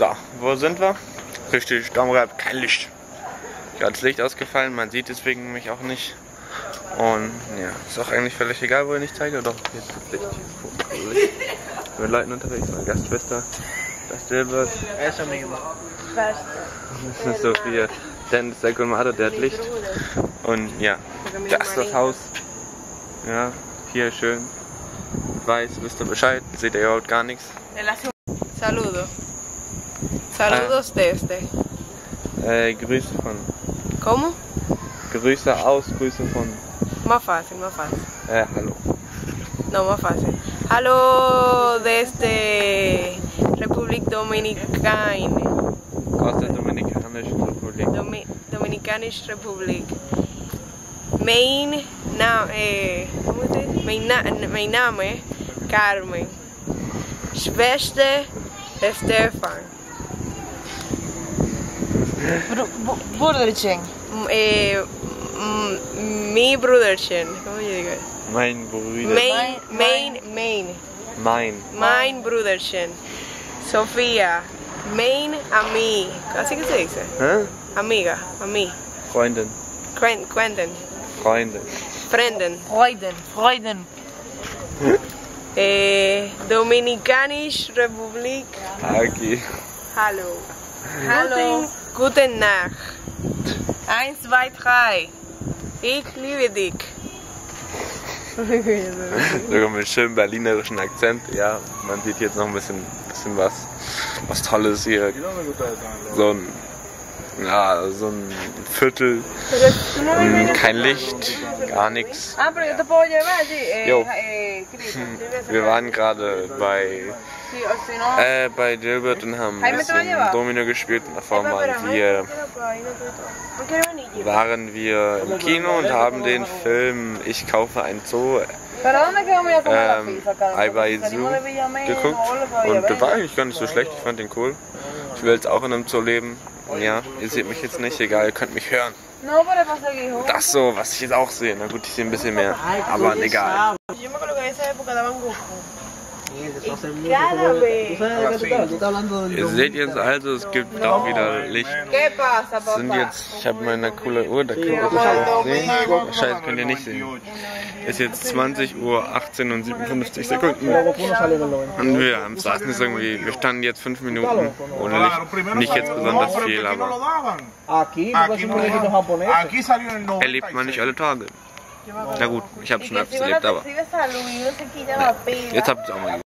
So, wo sind wir? Richtig, Stammrad, kein Licht. Das Licht ausgefallen, man sieht deswegen mich auch nicht. Und ja, ist auch eigentlich völlig egal, wo ich nicht zeige. Doch, jetzt das Licht. Ich bin mit Leuten unterwegs, meine Gastschwester, das mismo. Das ist Sophia. Dann ist der Colmado, der hat Licht. Und ja, das ist das Haus. Ja, hier schön. Weiß, wisst ihr Bescheid, seht ihr überhaupt gar nichts. Saludo. Saludos desde. Äh, Grüße von. ¿Cómo? Grüße aus, Grüße von. Más fácil, más fácil. Hallo. No, más fácil. Hallo desde Republik Dominicana. Aus der Dominikanischen Republik. Domi Dominicanische Republik. Mein, na eh, ¿cómo se dice? Mein, na mein Name Carmen. Schwester Stefan. Burderchen. M- Eh, m- mi Bruderchen. ¿Cómo yo digo? Mein Bruder. Main, main, main. Mein. Mein Bruderchen. Sofía. Main ami. Así que se dice. Hä? Amiga. Ami. Freundin. Quen- Quentin. Freundin. Frenden. Freuden. Freuden. Eh, Dominicanisch Republik. Aki. Hallo. Hallo. Guten, guten Nacht. Eins, zwei, drei. Ich liebe dich. Sogar mit schönem berlinerischen Akzent. Ja, man sieht jetzt noch ein bisschen, bisschen was, was Tolles hier. So ein, ja, so ein Viertel. Mm, Kein Licht, gar nichts. Ah. Eh, Jo. eh, Chris. Wir waren gerade bei. Äh, bei Dilbert und haben ein bisschen Domino gespielt und davor waren wir, waren wir im Kino und haben den Film Ich kaufe ein Zoo ¿Pero dónde que vamos a comer la ähm? I Buy Zoo geguckt und der war eigentlich gar nicht so schlecht, ich fand den cool. Ich will jetzt auch in einem Zoo leben. Ja, ihr seht mich jetzt nicht, egal, ihr könnt mich hören. Das so, was ich jetzt auch sehe. Na gut, ich sehe ein bisschen mehr, aber egal. Ihr seht jetzt also, es gibt auch wieder Licht. ¿Qué pasa, Es sind jetzt, ich habe meine coole Uhr, da könnt ihr das auch sehen. Scheiße, könnt ihr nicht sehen. Ist jetzt 20 Uhr 18 und 57 Sekunden. Und wir saßen jetzt irgendwie, wir standen jetzt 5 Minuten ohne Licht. Nicht jetzt besonders viel, aber Aquí, porque es un muñequito japonés. Aquí salió en el 90. erlebt man nicht alle Tage. Na gut, ich habe schon erlebt, aber jetzt habt ihr es auch mal.